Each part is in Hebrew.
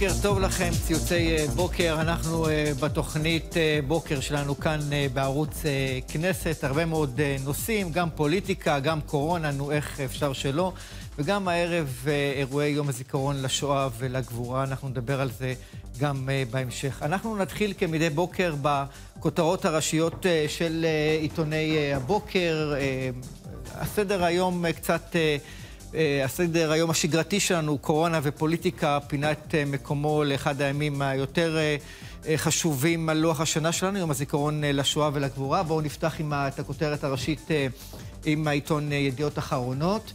בוקר טוב לכם, ציוצי אה, בוקר. אנחנו אה, בתוכנית אה, בוקר שלנו כאן בערוץ כנסת. הרבה מאוד נושאים, גם פוליטיקה, גם קורונה, נו איך אפשר שלא. וגם הערב אירועי יום הזיכרון לשואה ולגבורה, אנחנו נדבר על זה גם בהמשך. אנחנו נתחיל כמדי בוקר בכותרות הראשיות של עיתוני הבוקר. הסדר היום קצת... אה, הסדר היום השגרתי שלנו, קורונה ופוליטיקה, פינה את אה, מקומו לאחד הימים היותר אה, חשובים על לוח השנה שלנו, יום הזיכרון לשואה ולגבורה. בואו נפתח עם את הכותרת הראשית עם העיתון ידיעות אחרונות.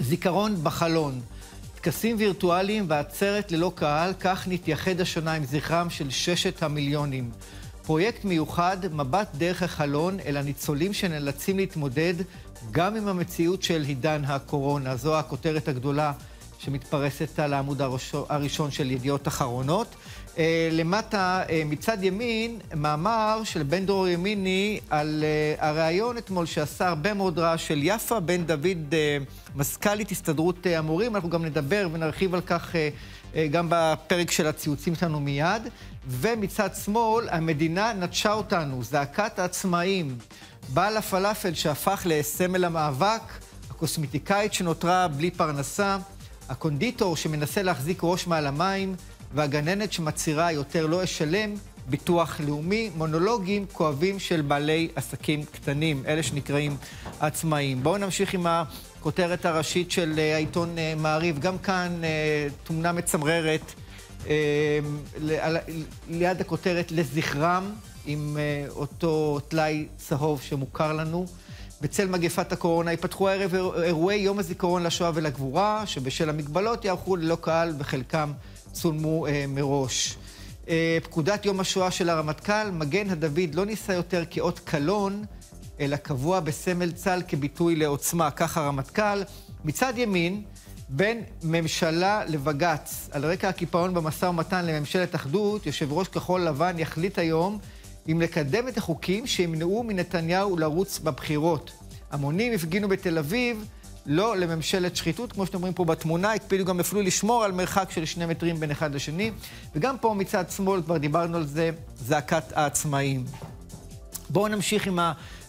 זיכרון בחלון. טקסים וירטואליים ועצרת ללא קהל, כך נתייחד השנה עם זכרם של ששת המיליונים. פרויקט מיוחד, מבט דרך החלון אל הניצולים שנאלצים להתמודד גם עם המציאות של עידן הקורונה. זו הכותרת הגדולה שמתפרסת על העמוד הראשון של ידיעות אחרונות. אה, למטה, אה, מצד ימין, מאמר של בן דרור ימיני על אה, הריאיון אתמול שעשה הרבה מאוד רעש של יפה בן דוד, מזכ"לית הסתדרות המורים. אנחנו גם נדבר ונרחיב על כך גם בפרק של הציוצים שלנו מיד. ומצד שמאל, המדינה נטשה אותנו, זעקת העצמאים. בעל הפלאפל שהפך לסמל המאבק, הקוסמטיקאית שנותרה בלי פרנסה, הקונדיטור שמנסה להחזיק ראש מעל המים, והגננת שמצהירה יותר לא אשלם, ביטוח לאומי, מונולוגים כואבים של בעלי עסקים קטנים, אלה שנקראים עצמאים. בואו נמשיך עם הכותרת הראשית של אה, העיתון אה, מעריב. גם כאן אה, תמונה מצמררת ליד הכותרת לזכרם. עם uh, אותו טלאי צהוב שמוכר לנו. בצל מגפת הקורונה ייפתחו הערב אירועי יום הזיכרון לשואה ולגבורה, שבשל המגבלות יערכו ללא קהל וחלקם צולמו uh, מראש. Uh, פקודת יום השואה של הרמטכ"ל, מגן הדוד לא נישא יותר כאות קלון, אלא קבוע בסמל צה"ל כביטוי לעוצמה, כך הרמטכ"ל. מצד ימין, בין ממשלה לבג"ץ, על רקע הקיפאון במשא ומתן לממשלת אחדות, יושב ראש כחול לבן יחליט היום אם לקדם את החוקים שימנעו מנתניהו לרוץ בבחירות. המונים הפגינו בתל אביב, לא לממשלת שחיתות, כמו שאתם רואים פה בתמונה, הקפידו גם אפילו לשמור על מרחק של שני מטרים בין אחד לשני. וגם פה מצד שמאל, כבר דיברנו על זה, זעקת העצמאים. בואו נמשיך עם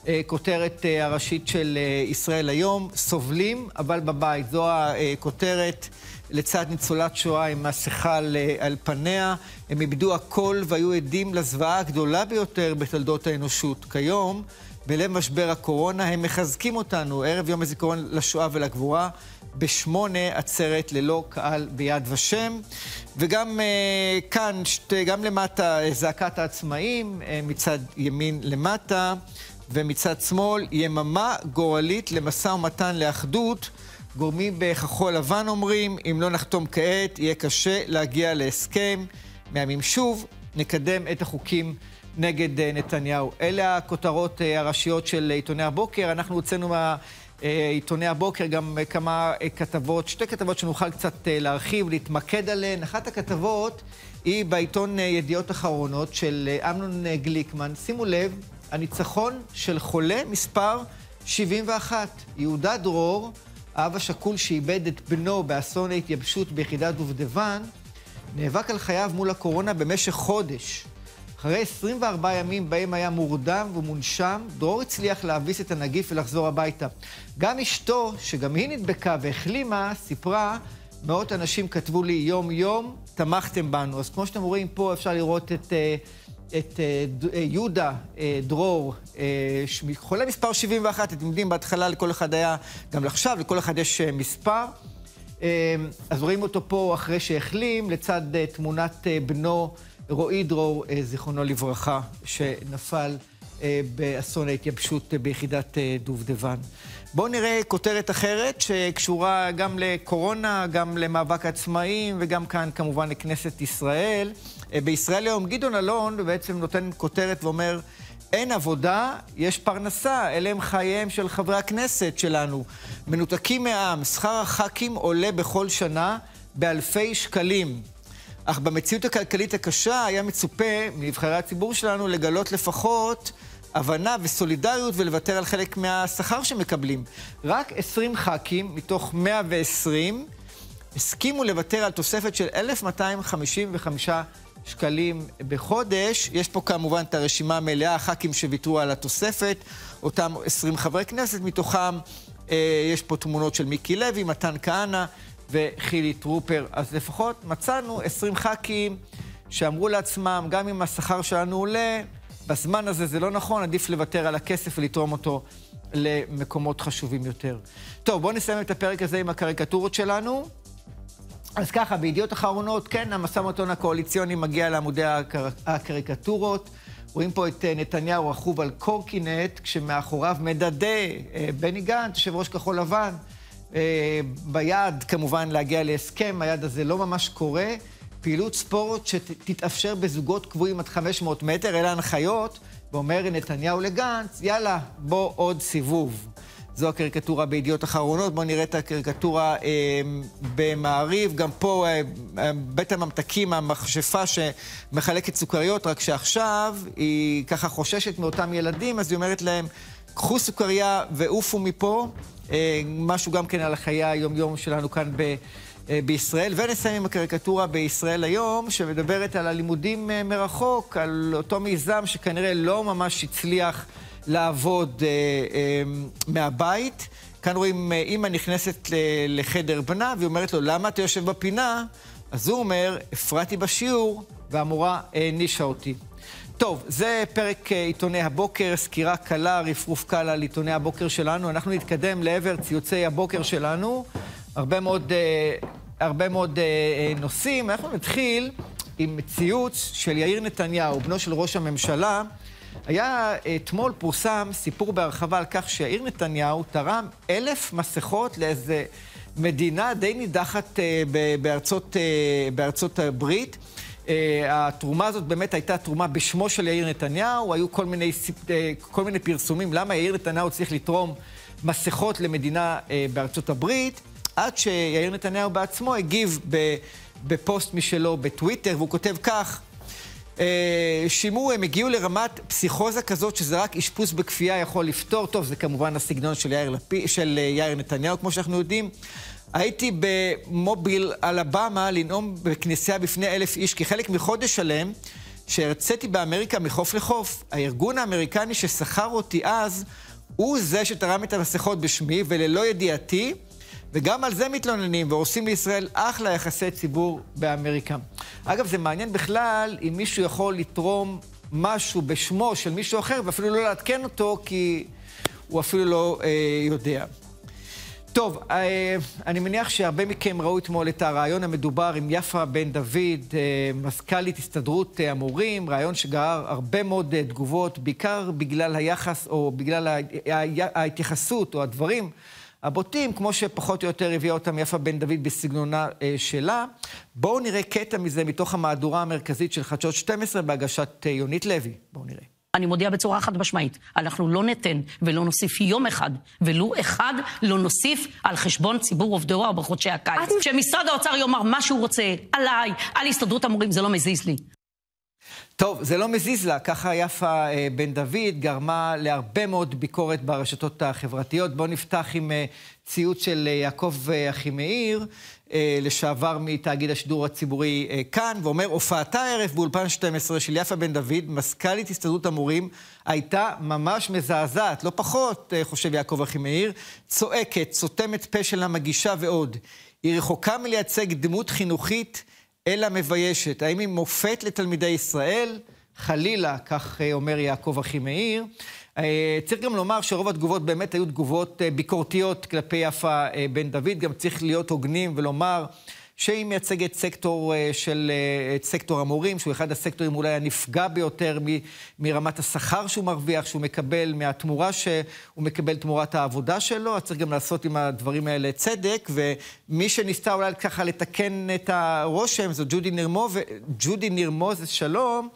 הכותרת אה, הראשית של אה, ישראל היום, סובלים אבל בבית. זו הכותרת. לצד ניצולת שואה עם מסכה על, על פניה. הם איבדו הכל והיו עדים לזוועה הגדולה ביותר בתולדות האנושות. כיום, בלב משבר הקורונה, הם מחזקים אותנו ערב יום הזיכרון לשואה ולגבורה. בשמונה עצרת ללא קהל ביד ושם. וגם uh, כאן, שת, גם למטה, זעקת העצמאים, uh, מצד ימין למטה, ומצד שמאל, יממה גורלית למשא ומתן לאחדות. גורמים בכחול לבן אומרים, אם לא נחתום כעת, יהיה קשה להגיע להסכם. מהימים שוב, נקדם את החוקים נגד אה, נתניהו. אלה הכותרות אה, הראשיות של עיתוני הבוקר. אנחנו הוצאנו מעיתוני הבוקר גם כמה אה, כתבות, שתי כתבות שנוכל קצת להרחיב, להתמקד עליהן. אחת הכתבות היא בעיתון ידיעות אחרונות של אמנון גליקמן. שימו לב, הניצחון של חולה מספר 71, יהודה דרור. האב השכול שאיבד את בנו באסון ההתייבשות ביחידת דובדבן, נאבק על חייו מול הקורונה במשך חודש. אחרי 24 ימים בהם היה מורדם ומונשם, דרור הצליח להביס את הנגיף ולחזור הביתה. גם אשתו, שגם היא נדבקה והחלימה, סיפרה, מאות אנשים כתבו לי יום-יום, תמכתם בנו. אז כמו שאתם רואים פה, אפשר לראות את... Uh, את אה, אה, יהודה אה, דרור, חולה מספר 71, אתם יודעים, בהתחלה לכל אחד היה, גם עכשיו, לכל אחד יש מספר. אז רואים אותו פה אחרי שהחלים, לצד תמונת בנו רועי דרור, זיכרונו לברכה, שנפל באסון ההתייבשות ביחידת דובדבן. בואו נראה כותרת אחרת שקשורה גם לקורונה, גם למאבק עצמאים וגם כאן כמובן לכנסת ישראל. אה, בישראל היום גדעון אלון בעצם נותן כותרת ואומר, אין עבודה, יש פרנסה, אלה הם חייהם של חברי הכנסת שלנו. מנותקים מהעם, שכר הח"כים עולה בכל שנה באלפי שקלים. אך במציאות הכלכלית הקשה היה מצופה מנבחרי הציבור שלנו לגלות לפחות הבנה וסולידריות ולוותר על חלק מהשכר שמקבלים. רק 20 ח"כים מתוך 120 הסכימו לוותר על תוספת של 1,255 שקלים בחודש. יש פה כמובן את הרשימה המלאה, הח"כים שוויתרו על התוספת, אותם 20 חברי כנסת, מתוכם אה, יש פה תמונות של מיקי לוי, מתן כהנא וחילי טרופר. אז לפחות מצאנו 20 ח"כים שאמרו לעצמם, גם אם השכר שלנו עולה, בזמן הזה זה לא נכון, עדיף לוותר על הכסף ולתרום אותו למקומות חשובים יותר. טוב, בואו נסיים את הפרק הזה עם הקריקטורות שלנו. אז ככה, בידיעות אחרונות, כן, המשא ומתן הקואליציוני מגיע לעמודי הקר... הקריקטורות. רואים פה את אה, נתניהו רכוב על קורקינט, כשמאחוריו מדדה אה, בני גנץ, יושב ראש כחול לבן. אה, ביד, כמובן, להגיע להסכם, היד הזה לא ממש קורה. פעילות ספורט שתתאפשר בזוגות קבועים עד 500 מטר, אלה הנחיות, ואומר נתניהו לגנץ, יאללה, בוא עוד סיבוב. זו הקריקטורה בידיעות אחרונות. בואו נראה את הקריקטורה אה, במעריב. גם פה אה, אה, בית הממתקים, המכשפה שמחלקת סוכריות, רק שעכשיו היא ככה חוששת מאותם ילדים, אז היא אומרת להם, קחו סוכריה ועופו מפה. אה, משהו גם כן על החיי היום-יום שלנו כאן ב... אה, בישראל, ונסיים עם הקריקטורה בישראל היום, שמדברת על הלימודים אה, מרחוק, על אותו מיזם שכנראה לא ממש הצליח לעבוד אה, אה, מהבית. כאן רואים אה, אימא נכנסת לחדר בנה, והיא אומרת לו, למה אתה יושב בפינה? אז הוא אומר, הפרעתי בשיעור, והמורה הענישה אותי. טוב, זה פרק עיתוני הבוקר, סקירה קלה, רפרוף קל על עיתוני הבוקר שלנו. אנחנו נתקדם לעבר ציוצי הבוקר שלנו. הרבה מאוד, הרבה מאוד נושאים. אנחנו נתחיל עם ציוץ של יאיר נתניהו, בנו של ראש הממשלה, היה אתמול פורסם סיפור בהרחבה על כך שיאיר נתניהו תרם אלף מסכות לאיזה מדינה די נידחת אה, בארצות, אה, בארצות הברית. אה, התרומה הזאת באמת הייתה תרומה בשמו של יאיר נתניהו, היו כל מיני, כל מיני פרסומים למה יאיר נתניהו צריך לתרום מסכות למדינה בארצות הברית, עד שיאיר נתניהו בעצמו הגיב בפוסט משלו בטוויטר, והוא כותב כך: אה, שימור, הם הגיעו לרמת פסיכוזה כזאת שזה רק אשפוז בכפייה יכול לפתור. טוב, זה כמובן הסגנון של יאיר, לפי, של אה, יאיר נתניהו, כמו שאנחנו יודעים. הייתי במוביל, אלבמה, לנאום בכנסייה בפני אלף איש, כחלק מחודש שלם, שהרציתי באמריקה מחוף לחוף. הארגון האמריקני ששכר אותי אז, הוא זה שתרם את המסכות בשמי, וללא ידיעתי, וגם על זה מתלוננים, ועושים לישראל אחלה יחסי ציבור באמריקה. אגב, זה מעניין בכלל אם מישהו יכול לתרום משהו בשמו של מישהו אחר, ואפילו לא לעדכן אותו, כי הוא אפילו לא אה, יודע. טוב, אה, אני מניח שהרבה מכם ראו אתמול את הרעיון המדובר עם יפה בן דוד, אה, מזכ"לית הסתדרות אה, המורים, רעיון שגרר הרבה מאוד אה, תגובות, בעיקר בגלל היחס או בגלל ההתייחסות או הדברים הבוטים, כמו שפחות או יותר הביאה אותם יפה בן דוד בסגנונה אה, שלה. בואו נראה קטע מזה מתוך המהדורה המרכזית של חדשות 12 בהגשת אה, יונית לוי. בואו נראה. אני מודיעה בצורה חד משמעית, אנחנו לא ניתן ולא נוסיף יום אחד, ולו אחד לא נוסיף על חשבון ציבור עובדי הוראה בחודשי הקיץ. כשמשרד האוצר יאמר מה שהוא רוצה עליי, על הסתדרות המורים, זה לא מזיז לי. טוב, זה לא מזיז לה, ככה יפה אה, בן דוד גרמה להרבה מאוד ביקורת ברשתות החברתיות. בואו נפתח עם אה, ציוץ של אה, יעקב אחימאיר, לשעבר מתאגיד השידור הציבורי כאן, ואומר, הופעתה הערב באולפן 12 של יפה בן דוד, מזכ"לית הסתדרות המורים, הייתה ממש מזעזעת, לא פחות, חושב יעקב אחימאיר, צועקת, סותמת פה של המגישה ועוד. היא רחוקה מלייצג דמות חינוכית אלא מביישת. האם היא מופת לתלמידי ישראל? חלילה, כך אה, אומר יעקב אחימאיר. אה, צריך גם לומר שרוב התגובות באמת היו תגובות אה, ביקורתיות כלפי יפה בן דוד. גם צריך להיות הוגנים ולומר שהיא מייצגת סקטור אה, של, אה, את סקטור המורים, שהוא אחד הסקטורים אולי הנפגע ביותר מ, מרמת השכר שהוא מרוויח, שהוא מקבל מהתמורה שהוא מקבל תמורת העבודה שלו, אז צריך גם לעשות עם הדברים האלה צדק, ומי שניסתה אולי ככה לתקן את הרושם זו ג'ודי נרמוז, ג'ודי נרמוז, שלום.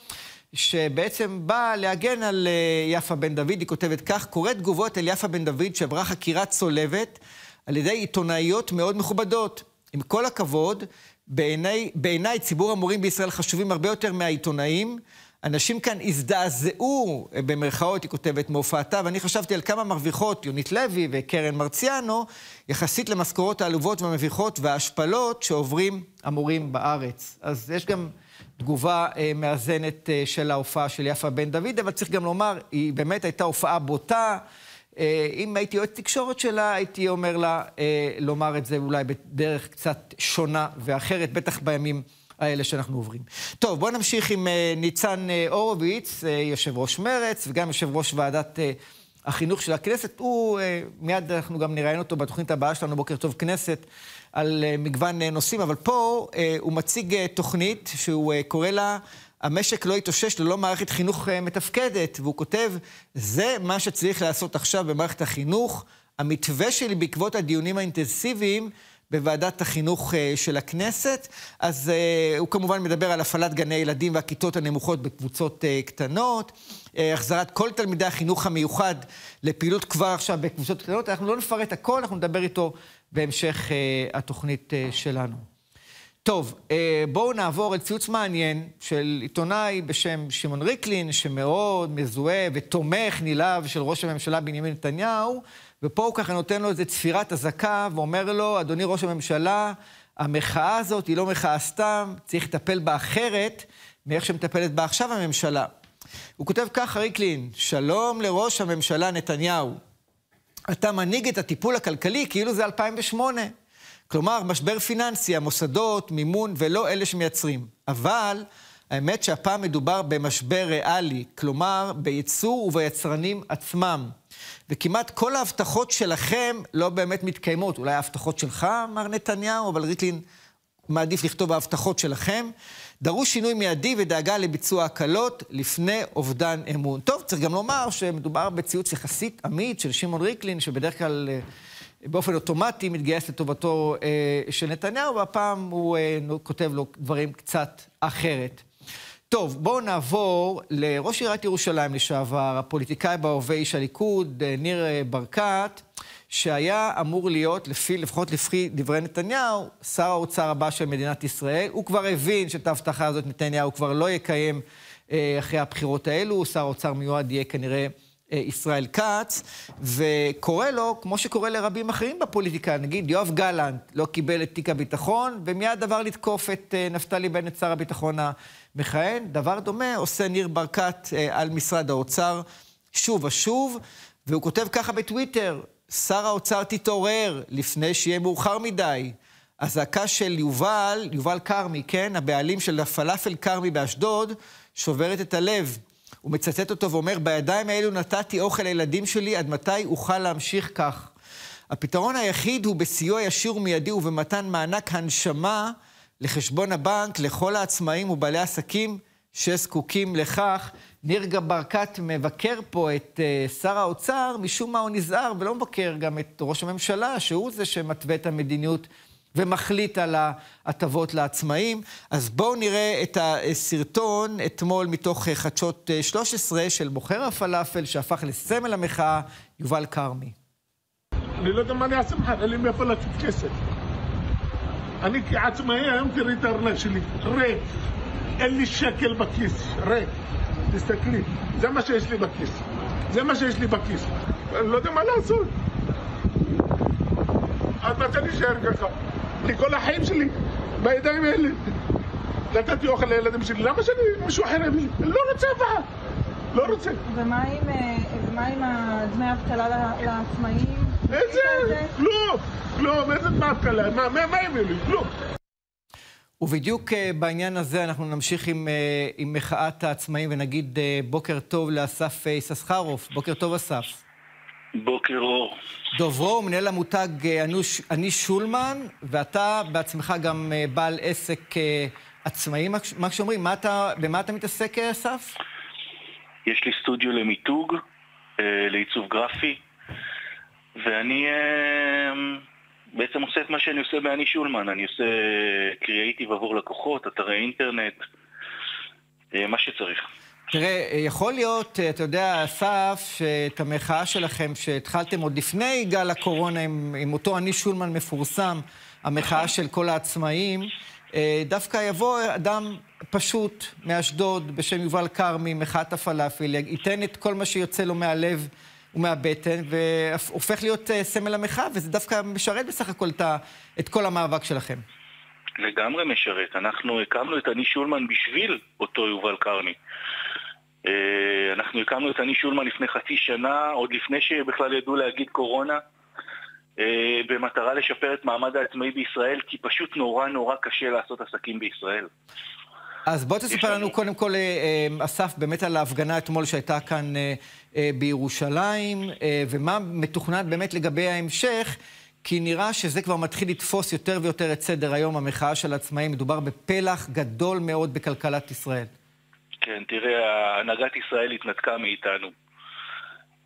שבעצם באה להגן על אה, יפה בן דוד, היא כותבת כך, קוראת תגובות אל יפה בן דוד שעברה חקירה צולבת על ידי עיתונאיות מאוד מכובדות. עם כל הכבוד, בעיניי בעיני ציבור המורים בישראל חשובים הרבה יותר מהעיתונאים. אנשים כאן הזדעזעו, במרכאות, היא כותבת, מהופעתה, ואני חשבתי על כמה מרוויחות יונית לוי וקרן מרציאנו, יחסית למשכורות העלובות והמביכות וההשפלות שעוברים המורים בארץ. אז יש גם תגובה אה, מאזנת אה, של ההופעה של יפה בן דוד, אבל צריך גם לומר, היא באמת הייתה הופעה בוטה. אה, אם הייתי יועץ תקשורת שלה, הייתי אומר לה אה, לומר את זה אולי בדרך קצת שונה ואחרת, בטח בימים האלה שאנחנו עוברים. טוב, בואו נמשיך עם אה, ניצן הורוביץ, יושב ראש מרצ וגם יושב ראש ועדת החינוך של הכנסת. הוא, מיד אנחנו גם נראיין אותו בתוכנית הבאה שלנו, בוקר טוב כנסת, על מגוון נושאים, אבל פה הוא מציג תוכנית שהוא קורא לה... המשק לא יתאושש ללא מערכת חינוך אה, מתפקדת, והוא כותב, זה מה שצריך לעשות עכשיו במערכת החינוך. המתווה שלי בעקבות הדיונים האינטנסיביים בוועדת החינוך אה, של הכנסת. אז uh, הוא כמובן מדבר על הפעלת גני ילדים והכיתות הנמוכות בקבוצות קטנות, החזרת כל תלמידי החינוך המיוחד לפעילות כבר עכשיו בקבוצות קטנות. אנחנו לא נפרט הכל, אנחנו נדבר איתו בהמשך התוכנית שלנו. טוב, אה, בואו נעבור אל ציוץ מעניין של עיתונאי בשם שמעון ריקלין, שמאוד מזוהה ותומך נלהב של ראש הממשלה בנימין נתניהו, ופה הוא ככה נותן לו איזה צפירת אזעקה ואומר לו, אדוני ראש הממשלה, המחאה הזאת היא לא מחאה סתם, צריך לטפל בה אחרת מאיך שמטפלת בה עכשיו הממשלה. הוא כותב ככה, ריקלין, שלום לראש הממשלה נתניהו. אתה מנהיג את הטיפול הכלכלי כאילו זה 2008. כלומר, משבר פיננסי, המוסדות, מימון, ולא אלה שמייצרים. אבל האמת שהפעם מדובר במשבר ריאלי, כלומר, בייצור וביצרנים עצמם. וכמעט כל ההבטחות שלכם לא באמת מתקיימות. אולי ההבטחות שלך, מר נתניהו, אבל ריקלין מעדיף לכתוב ההבטחות שלכם. דרוש שינוי מיידי ודאגה לביצוע הקלות לפני אובדן אמון. טוב, צריך גם לומר שמדובר בציוץ יחסית אמיץ של שמעון ריקלין, שבדרך כלל... באופן אוטומטי מתגייס לטובתו אה, של נתניהו, והפעם הוא אה, כותב לו דברים קצת אחרת. טוב, בואו נעבור לראש עיריית ירושלים לשעבר, הפוליטיקאי בהווה איש הליכוד, אה, ניר אה, ברקת, שהיה אמור להיות, לפי, לפחות לפי דברי נתניהו, שר האוצר הבא של מדינת ישראל. הוא כבר הבין שאת ההבטחה הזאת נתניהו כבר לא יקיים אה, אחרי הבחירות האלו. שר האוצר מיועד יהיה כנראה... אה, ישראל כץ, וקורא לו, כמו שקורה לרבים אחרים בפוליטיקה, נגיד יואב גלנט לא קיבל את תיק הביטחון, ומיד עבר לתקוף את אה, נפתלי בנט, שר הביטחון המכהן. דבר דומה עושה ניר ברקת אה, על משרד האוצר שוב ושוב, והוא כותב ככה בטוויטר, שר האוצר תתעורר לפני שיהיה מאוחר מדי. הזעקה של יובל, יובל כרמי, כן, הבעלים של הפלאפל כרמי באשדוד, שוברת את הלב. הוא מצטט אותו ואומר, בידיים האלו נתתי אוכל לילדים שלי, עד מתי אוכל להמשיך כך? הפתרון היחיד הוא בסיוע ישיר ומיידי ובמתן מענק הנשמה לחשבון הבנק לכל העצמאים ובעלי עסקים שזקוקים לכך. ניר ברקת מבקר פה את uh, שר האוצר, משום מה הוא נזהר ולא מבקר גם את ראש הממשלה, שהוא זה שמתווה את המדיניות ומחליט על ההטבות לעצמאים. אז בואו נראה את הסרטון אתמול מתוך חדשות 13 של מוכר הפלאפל שהפך לסמל המחאה, יובל כרמי. אני לא יודע מה אני אעשה מחר, אין לי מאיפה לתת כסף. אני כעצמאי היום תראי את הארנק שלי, ריק. אין לי שקל בכיס, ריק. תסתכלי, זה מה שיש לי בכיס. זה מה שיש לי בכיס. אני לא יודע מה לעשות. עד מתי נשאר ככה? אני כל החיים שלי בידיים האלה. נתתי אוכל לילדים שלי, למה שאני מישהו אחר יביא? לא רוצה אף אחד. לא רוצה. ומה עם, אה, דמי אבטלה לעצמאים? איזה? כלום. כלום, איזה דמי אבטלה? מה הם יביאו? כלום. ובדיוק אה, בעניין הזה אנחנו נמשיך עם, אה, עם מחאת העצמאים ונגיד בוקר טוב לאסף יששכרוף. בוקר טוב, אסף. בוקר אור. דוברו מנהל המותג אה, אני שולמן, ואתה בעצמך גם אה, בעל עסק אה, עצמאי, מה שאומרים. מה אתה, במה אתה מתעסק, אסף? יש לי סטודיו למיתוג, לעיצוב גרפי, ואני בעצם עושה את מה שאני עושה באני שולמן. אני עושה קריאייטיב עבור לקוחות, אתרי אינטרנט, מה שצריך. תראה, יכול להיות, אתה יודע, אסף, שאת המחאה שלכם, שהתחלתם עוד לפני גל הקורונה עם, עם אותו אני שולמן מפורסם, המחאה של כל העצמאים, אה, דווקא יבוא אדם פשוט מאשדוד בשם יובל כרמי, מחאת הפלאפל, ייתן את כל מה שיוצא לו מהלב ומהבטן, והופך להיות אה, סמל המחאה, וזה דווקא משרת בסך הכל את כל המאבק שלכם. לגמרי משרת. אנחנו הקמנו את אני שולמן בשביל אותו יובל כרמי. אה, אנחנו הקמנו את אני שולמן לפני חצי שנה, עוד לפני שבכלל ידעו להגיד קורונה, אה, במטרה לשפר את מעמד העצמאי בישראל, כי פשוט נורא נורא קשה לעשות עסקים בישראל. אז בוא תספר לנו קודם כל, אסף, באמת על ההפגנה אתמול שהייתה כאן בירושלים, ומה מתוכנן באמת לגבי ההמשך. כי נראה שזה כבר מתחיל לתפוס יותר ויותר את סדר היום, המחאה של העצמאים. מדובר בפלח גדול מאוד בכלכלת ישראל. כן, תראה, הנהגת ישראל התנתקה מאיתנו.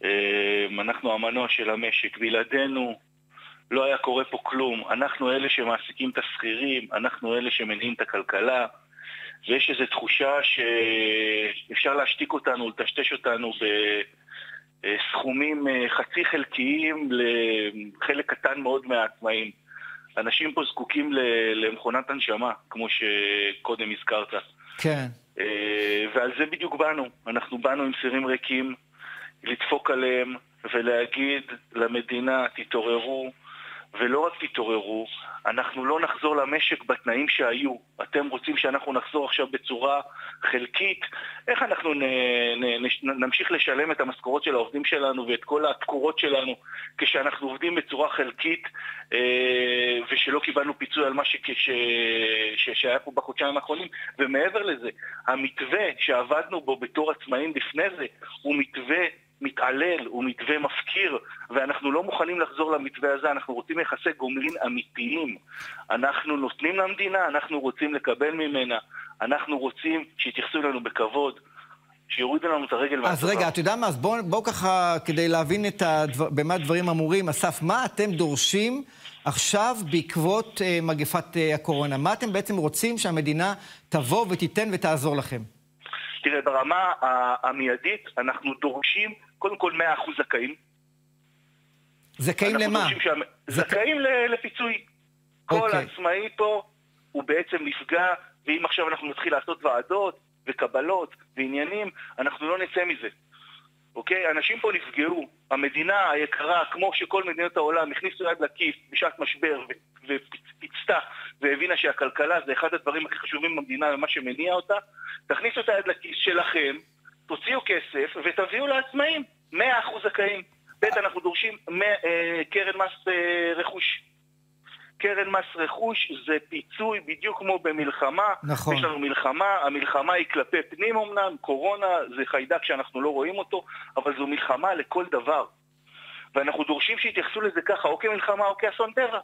אמ, אנחנו המנוע של המשק. בלעדינו לא היה קורה פה כלום. אנחנו אלה שמעסיקים את השכירים, אנחנו אלה שמניעים את הכלכלה, ויש איזו תחושה שאפשר להשתיק אותנו, לטשטש אותנו ב... אה, סכומים אה, חצי חלקיים לחלק קטן מאוד מהעצמאים. אנשים פה זקוקים למכונת הנשמה, כמו שקודם הזכרת. כן. אה, ועל זה בדיוק באנו. אנחנו באנו עם סירים ריקים, לדפוק עליהם ולהגיד למדינה, תתעוררו, ולא רק תתעוררו, אנחנו לא נחזור למשק בתנאים שהיו. אתם רוצים שאנחנו נחזור עכשיו בצורה חלקית? איך אנחנו נ, נ, נ, נמשיך לשלם את המשכורות של העובדים שלנו ואת כל התקורות שלנו כשאנחנו עובדים בצורה חלקית אה, ושלא קיבלנו פיצוי על מה ש, ש, ש, שהיה פה בחודשיים האחרונים? ומעבר לזה, המתווה שעבדנו בו בתור עצמאים לפני זה הוא מתווה מתעלל, הוא מתווה מפקיר, ואנחנו לא מוכנים לחזור למתווה הזה, אנחנו רוצים יחסי גומלין אמיתיים. אנחנו נותנים למדינה, אנחנו רוצים לקבל ממנה, אנחנו רוצים שיתייחסו אלינו בכבוד. שיורידו לנו את הרגל מהצבא. אז רגע, אתה יודע מה? אז בואו בוא ככה, כדי להבין את הדבר, במה הדברים אמורים, אסף, מה אתם דורשים עכשיו בעקבות uh, מגפת uh, הקורונה? מה אתם בעצם רוצים שהמדינה תבוא ותיתן ותעזור לכם? תראה, ברמה המיידית אנחנו דורשים קודם כל 100% זכאים. זכאים למה? שה... זכאים לפיצוי. כל אוקיי. עצמאי פה הוא בעצם נפגע, ואם עכשיו אנחנו נתחיל לעשות ועדות וקבלות ועניינים, אנחנו לא נצא מזה. אוקיי? אנשים פה נפגעו. המדינה היקרה, כמו שכל מדינות העולם, הכניסו יד לכיס בשעת משבר ופיצתה והבינה שהכלכלה זה אחד הדברים הכי חשובים במדינה ומה שמניע אותה, תכניסו את היד לכיס שלכם, תוציאו כסף ותביאו לעצמאים 100% זכאים. ב', אנחנו דורשים אה, קרן מס אה, רכוש. קרן מס רכוש זה פיצוי בדיוק כמו במלחמה. נכון. יש לנו מלחמה, המלחמה היא כלפי פנים אמנם, קורונה זה חיידק שאנחנו לא רואים אותו, אבל זו מלחמה לכל דבר. ואנחנו דורשים שיתייחסו לזה ככה, או כמלחמה או כאסון טבע.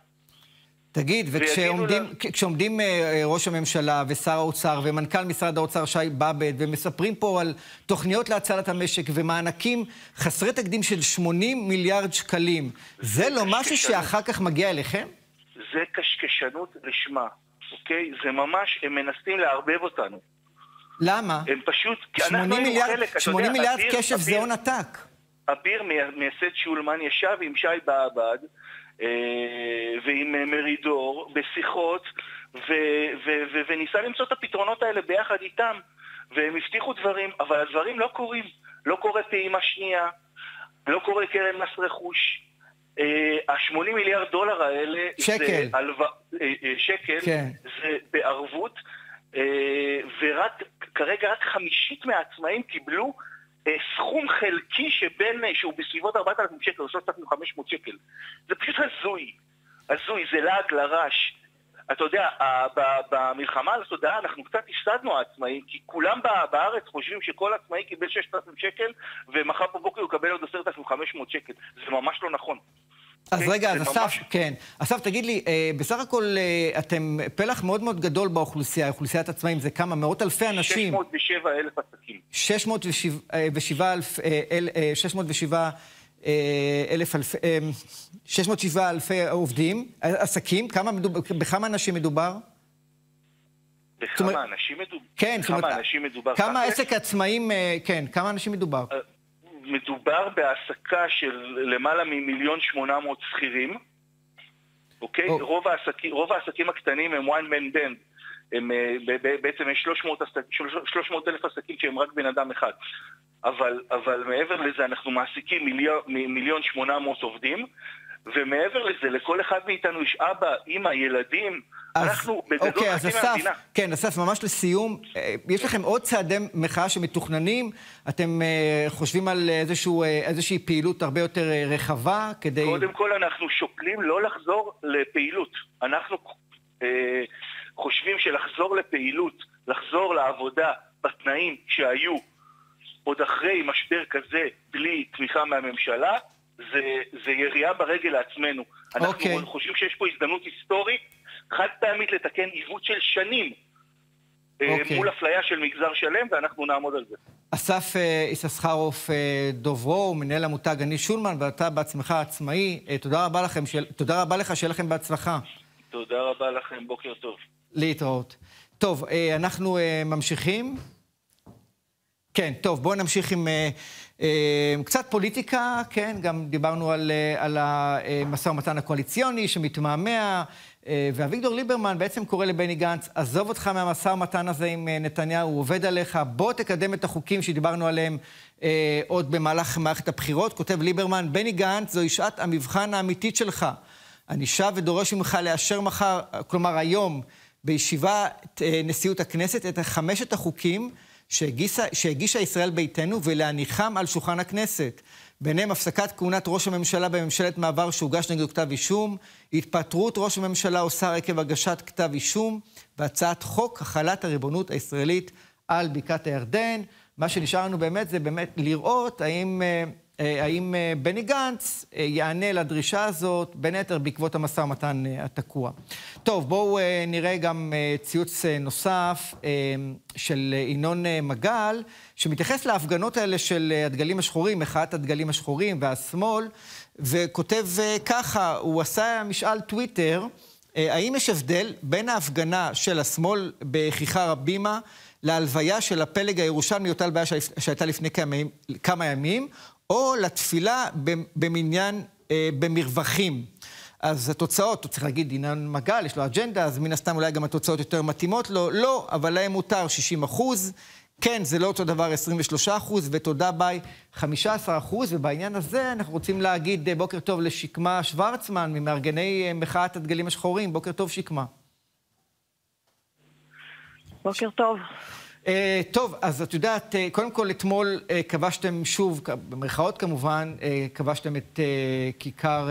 תגיד, וכשעומדים לה... אה, ראש הממשלה ושר האוצר ומנכ"ל משרד האוצר שי באב"ד ומספרים פה על תוכניות להצלת המשק ומענקים חסרי תקדים של 80 מיליארד שקלים, זה, זה לא משהו שאחר כך מגיע אליכם? זה קשקשנות לשמה, אוקיי? זה ממש, הם מנסים לערבב אותנו. למה? הם פשוט... 80 מיליארד, חלק, 80 יודע, מיליארד אביר, זה הון עתק. אביר מייסד שולמן ישב עם שי באב"ד אה, ועם אה, מרידור בשיחות וניסה למצוא את הפתרונות האלה ביחד איתם והם הבטיחו דברים, אבל הדברים לא קורים. לא קורה פעימה שנייה, לא קורה קרן מס רכוש. ה-80 uh, מיליארד דולר האלה, שקל, זה uh, שקל, כן. זה בערבות, ורק, כרגע רק חמישית מהעצמאים קיבלו סכום חלקי שבין, uh, שהוא בסביבות 4,000 שקל או 3,500 שקל. זה פשוט הזוי, הזוי, זה לעג לרש. אתה יודע, במלחמה על התודעה אנחנו קצת הפסדנו העצמאים, כי כולם בארץ חושבים שכל עצמאי קיבל 6,000 שקל, ומחר בבוקר הוא יקבל עוד 10,500 שקל. זה ממש לא נכון. אז okay, רגע, אז אסף, ממש... כן. אסף, תגיד לי, אה, בסך הכל אה, אתם פלח מאוד מאוד גדול באוכלוסייה, אוכלוסיית עצמאים, זה כמה מאות אלפי אנשים. 607 אלף עסקים. 607 אלף, 607 אלף אלפי, 607 אלפי עובדים, עסקים, כמה מדובר, בכמה אנשים מדובר? בכמה אנשים מדובר? כן, זאת אומרת, אנשים מדובר? כמה עסק עצמאים, אה, כן, כמה אנשים מדובר? מדובר בהעסקה של למעלה ממיליון שמונה מאות שכירים, אוקיי? רוב העסקים, רוב העסקים הקטנים הם one man band. הם, אה, בעצם יש 300, 300 אלף עסקים שהם רק בן אדם אחד. אבל, אבל מעבר לזה אנחנו מעסיקים מיליון, מיליון 800 עובדים, ומעבר לזה, לכל אחד מאיתנו יש אבא, אימא, ילדים. אז, אנחנו בגדול אוקיי, אז אסף, כן, אסף, ממש לסיום, אה, יש לכם עוד צעדי מחאה שמתוכננים? אתם uh, חושבים על איזשהו, uh, איזושהי פעילות הרבה יותר רחבה כדי... קודם כל, אנחנו שוקלים לא לחזור לפעילות. אנחנו uh, חושבים שלחזור לפעילות, לחזור לעבודה בתנאים שהיו עוד אחרי משבר כזה, בלי תמיכה מהממשלה, זה, זה ירייה ברגל לעצמנו. אנחנו okay. אוקיי. חושבים שיש פה הזדמנות היסטורית, חד פעמית לתקן עיוות של שנים. Okay. אה, אוקיי. מול אפליה של מגזר שלם, ואנחנו נעמוד על זה. אסף איססחרוף אה, דוברו, מנהל המותג אני שולמן, ואתה בעצמך עצמאי. אה, תודה רבה לכם, של... תודה רבה לך, שיהיה לכם בהצלחה. תודה רבה לכם, בוקר טוב. להתראות. טוב, אנחנו ממשיכים. כן, טוב, בואו נמשיך עם קצת פוליטיקה, כן, גם דיברנו על, uh, על המשא ומתן הקואליציוני שמתמהמה, uh, ואביגדור ליברמן בעצם קורא לבני גנץ, עזוב אותך מהמשא ומתן הזה עם נתניהו, הוא עובד עליך, בוא תקדם את החוקים שדיברנו עליהם עוד במהלך מערכת הבחירות. כותב ליברמן, בני גנץ, זוהי שעת המבחן האמיתית שלך. אני שב ודורש ממך לאשר מחר, כלומר היום, בישיבת נשיאות הכנסת, את חמשת החוקים שהגישה, שהגישה ישראל ביתנו ולהניחם על שולחן הכנסת. ביניהם הפסקת כהונת ראש הממשלה בממשלת מעבר שהוגש נגדו כתב אישום, התפטרות ראש הממשלה או שר עקב הגשת כתב אישום, והצעת חוק החלת הריבונות הישראלית על בקעת הירדן. מה שנשאר לנו באמת זה באמת לראות האם... אה, האם אה, בני גנץ אה, יענה לדרישה הזאת, בין היתר בעקבות המשא ומתן התקוע. טוב, בואו נראה גם ציוץ נוסף של ינון מגל, שמתייחס להפגנות האלה של הדגלים השחורים, מחאת הדגלים השחורים והשמאל, וכותב ככה, הוא עשה משאל טוויטר, האם יש הבדל בין ההפגנה של השמאל בכיכר הבימה להלוויה של הפלג הירושלמי, אותה הלוויה שהייתה לפני כמה ימים, או לתפילה במניין, אה, במרווחים. אז התוצאות, הוא צריך להגיד, ינון מגל, יש לו אג'נדה, אז מן הסתם אולי גם התוצאות יותר מתאימות לו. לא, אבל להם מותר 60 אחוז. כן, זה לא אותו דבר 23 אחוז, ותודה ביי 15 אחוז, ובעניין הזה אנחנו רוצים להגיד אה, בוקר טוב לשקמה שוורצמן, ממארגני אה, מחאת הדגלים השחורים. בוקר טוב, שקמה. בוקר טוב. Uh, טוב, אז את יודעת, uh, קודם כל אתמול uh, כבשתם שוב, במרכאות כמובן, כבשתם את כיכר,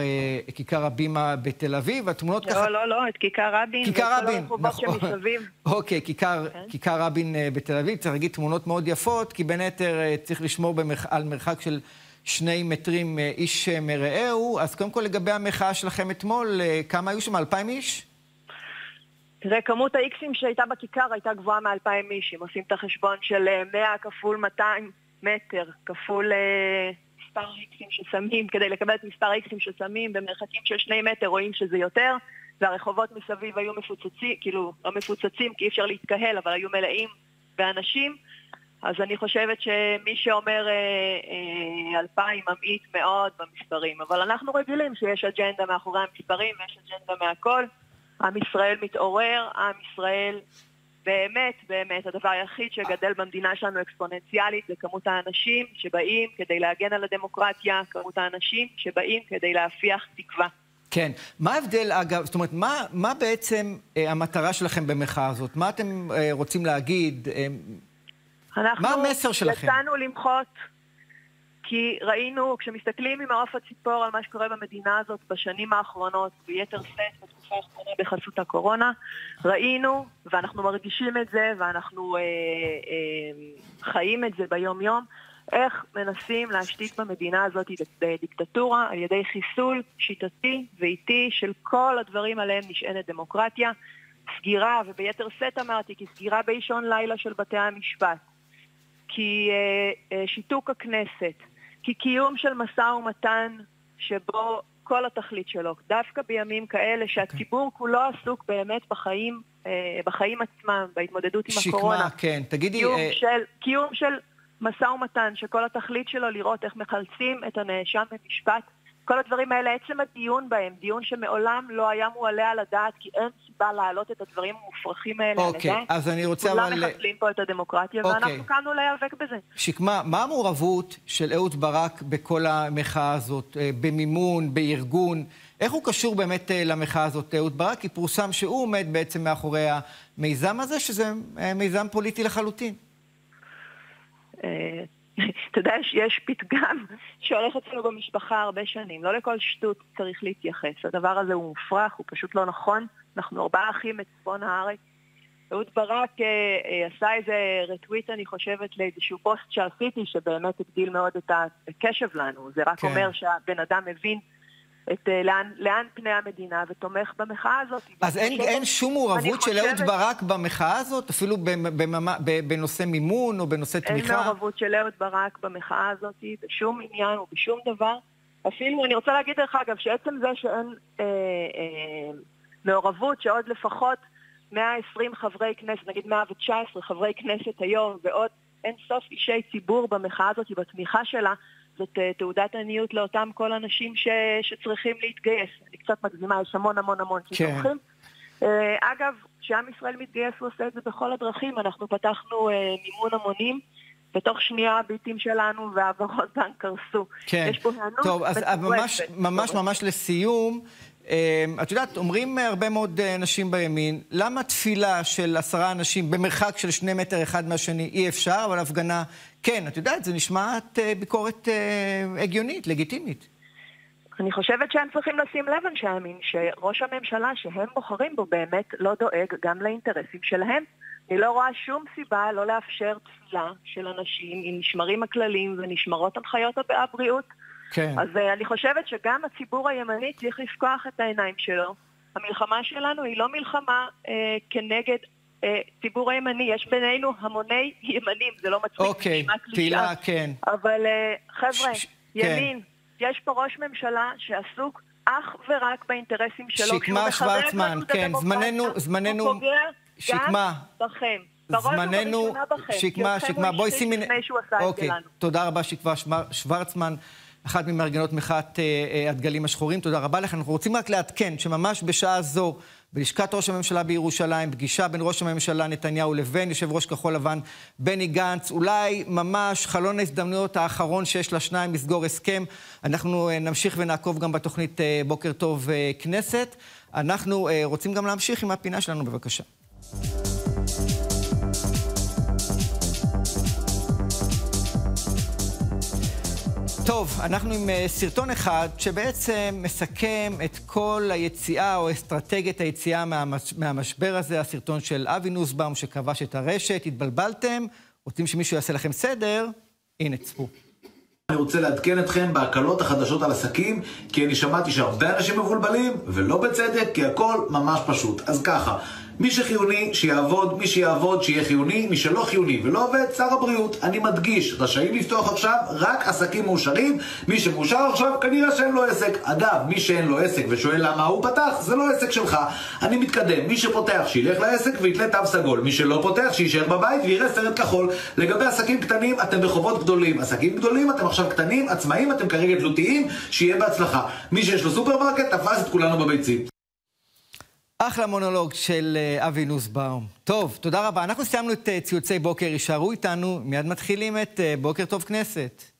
כיכר הבימה בתל אביב, התמונות לא, ככה... לא, לא, לא, את כיכר רבין. כיכר רבין, נכון. אוקיי, כיכר, okay. כיכר רבין בתל אביב, צריך להגיד תמונות מאוד יפות, כי בין היתר צריך לשמור במרח... על מרחק של שני מטרים איש מרעהו. אז קודם כל לגבי המחאה שלכם אתמול, כמה היו שם? אלפיים איש? תראה, כמות האיקסים שהייתה בכיכר הייתה גבוהה מ-2,000 איש. אם עושים את החשבון של 100 אה, כפול 200 מטר, כפול אה, מספר איקסים ששמים, כדי לקבל את מספר האיקסים ששמים במרחקים של 2 מטר רואים שזה יותר, והרחובות מסביב היו מפוצצים, כאילו, לא מפוצצים כי אי אפשר להתקהל, אבל היו מלאים באנשים. אז אני חושבת שמי שאומר אה, אלפיים אה, ממעיט מאוד במספרים, אבל אנחנו רגילים שיש אג'נדה מאחורי המספרים ויש אג'נדה מהכל. עם ישראל מתעורר, עם ישראל באמת, באמת, הדבר היחיד שגדל במדינה שלנו אקספוננציאלית זה כמות האנשים שבאים כדי להגן על הדמוקרטיה, כמות האנשים שבאים כדי להפיח תקווה. כן. מה ההבדל, אגב, זאת אומרת, מה, מה בעצם אה, המטרה שלכם במחאה הזאת? מה אתם אה, רוצים להגיד? אה, מה המסר שלכם? אנחנו יצאנו למחות כי ראינו, כשמסתכלים ממעוף הציפור על מה שקורה במדינה הזאת בשנים האחרונות, ביתר שאת בתקופה האחרונה בחסות הקורונה, ראינו, ואנחנו מרגישים את זה, ואנחנו אה, אה, חיים את זה ביום-יום, איך מנסים להשתית במדינה הזאת דיקטטורה על ידי חיסול שיטתי ואיטי של כל הדברים עליהם נשענת דמוקרטיה. סגירה, וביתר שאת אמרתי, כי סגירה באישון לילה של בתי המשפט, כי אה, אה, שיתוק הכנסת, כי קיום של משא ומתן שבו כל התכלית שלו, דווקא בימים כאלה שהציבור כולו עסוק באמת בחיים, אה, בחיים עצמם, בהתמודדות עם שקמה, הקורונה. שקמה, כן. תגידי... קיום, אה... של, קיום של משא ומתן שכל התכלית שלו לראות איך מחלצים את הנאשם במשפט כל הדברים האלה, עצם הדיון בהם, דיון שמעולם לא היה מועלה על הדעת, כי אין סיבה להעלות את הדברים המופרכים האלה אוקיי, הדעת. אז אני רוצה כולם אבל... מחסלים פה את הדמוקרטיה, אוקיי. ואנחנו קמנו להיאבק בזה. שקמה, מה המעורבות של אהוד ברק בכל המחאה הזאת, אה, במימון, בארגון? איך הוא קשור באמת אה, למחאה הזאת, אהוד ברק? כי פורסם שהוא עומד בעצם מאחורי המיזם הזה, שזה אה, מיזם פוליטי לחלוטין. אתה יודע שיש פתגם שהולך אצלנו במשפחה הרבה שנים. לא לכל שטות צריך להתייחס. הדבר הזה הוא מופרך, הוא פשוט לא נכון. אנחנו ארבעה אחים מצפון הארץ. אהוד ברק אה, אה, עשה איזה רטוויט, אני חושבת, לאיזשהו פוסט שעשיתי, שבאמת הגדיל מאוד את הקשב לנו. זה רק כן. אומר שהבן אדם מבין את, אה, לאן, לאן פני המדינה ותומך במחאה הזאת. אז אין, אין שום מעורבות של חושבת- אהוד ברק במחאה הזאת? אפילו במ- בממה- ב- בנושא מימון או בנושא אין תמיכה? מעורבות של אהוד ברק במחאה הזאת בשום עניין ובשום דבר. אפילו, אני רוצה להגיד דרך אגב, שעצם זה שאין אה, אה, מעורבות שעוד לפחות 120 חברי כנסת, נגיד 119 חברי כנסת היום, ועוד אין סוף אישי ציבור במחאה הזאת בתמיכה שלה, זאת אה, תעודת עניות לאותם כל אנשים ש, שצריכים להתגייס. אני קצת מגזימה, יש המון המון המון כן. שתומכים. אה, אגב, כשעם ישראל מתגייס הוא עושה את זה בכל הדרכים. אנחנו פתחנו אה, מימון המונים, ותוך שנייה הביטים שלנו והעברות בנק קרסו. כן. יש פה היענות טוב, אז ממש. ממש ממש לסיום, את יודעת, אומרים הרבה מאוד אה, אנשים בימין, למה תפילה של עשרה אנשים במרחק של שני מטר אחד מהשני אי אפשר, אבל הפגנה כן? את יודעת, זה נשמעת אה, ביקורת אה, הגיונית, לגיטימית. אני חושבת שהם צריכים לשים לב, אנשי הימין, שראש הממשלה שהם בוחרים בו באמת לא דואג גם לאינטרסים שלהם. אני לא רואה שום סיבה לא לאפשר תפילה של אנשים אם נשמרים הכללים ונשמרות הנחיות הב- הבריאות. כן. אז uh, אני חושבת שגם הציבור הימני צריך לפקוח את העיניים שלו. המלחמה שלנו היא לא מלחמה uh, כנגד uh, ציבור הימני, יש בינינו המוני ימנים, זה לא מצחיק, אוקיי. תהילה, כן. אבל uh, חבר'ה, ש- ימין, יש פה ראש ממשלה שעסוק אך ורק באינטרסים שלו. שקמה שוורצמן, כן, זמננו- זמננו- הוא פוגע שקמה. גם בכם. זמננו, שקמה, שקמה, בואי שימי... אוקיי. תודה רבה שקמה שוורצמן, אחת ממארגנות מחאת אה, אה, הדגלים השחורים, תודה רבה לך. אנחנו רוצים רק לעדכן שממש בשעה זו, בלשכת ראש הממשלה בירושלים, פגישה בין ראש הממשלה נתניהו לבין יושב ראש כחול לבן בני גנץ, אולי ממש חלון ההזדמנויות האחרון שיש לשניים לסגור הסכם. אנחנו אה, נמשיך ונעקוב גם בתוכנית בוקר טוב כנסת. אנחנו רוצים גם להמשיך עם הפינה שלנו, בבקשה. טוב, אנחנו עם אה, סרטון אחד שבעצם מסכם את כל היציאה או אסטרטגיית היציאה מהמש... מהמשבר הזה, הסרטון של אבי נוסבאום שכבש את הרשת. התבלבלתם? רוצים שמישהו יעשה לכם סדר? הנה, צפו. אני רוצה לעדכן אתכם בהקלות החדשות על עסקים, כי אני שמעתי שהרבה אנשים מבולבלים, ולא בצדק, כי הכל ממש פשוט. אז ככה, מי שחיוני, שיעבוד, מי שיעבוד, שיהיה חיוני, מי שלא חיוני ולא עובד, שר הבריאות. אני מדגיש, רשאים לפתוח עכשיו רק עסקים מאושרים. מי שמאושר עכשיו, כנראה שאין לו עסק. אגב, מי שאין לו עסק ושואל למה הוא פתח, זה לא עסק שלך. אני מתקדם, מי שפותח, שילך לעסק ויתלה תו סגול. מי שלא פותח, שיישאר בבית ויראה סרט כחול. לגבי עסקים קטנים, אתם בחובות גדולים. עסקים גדולים, אתם עכשיו קטנים, עצמאים, אתם כרגע תלותיים, שיהיה בהצלחה. מי שיש לו סופרמרקט, תפס את כולנו בביצים. אחלה מונולוג של אה, אבי נוסבאום. טוב, תודה רבה. אנחנו סיימנו את אה, ציוצי בוקר, יישארו איתנו, מיד מתחילים את אה, בוקר טוב כנסת.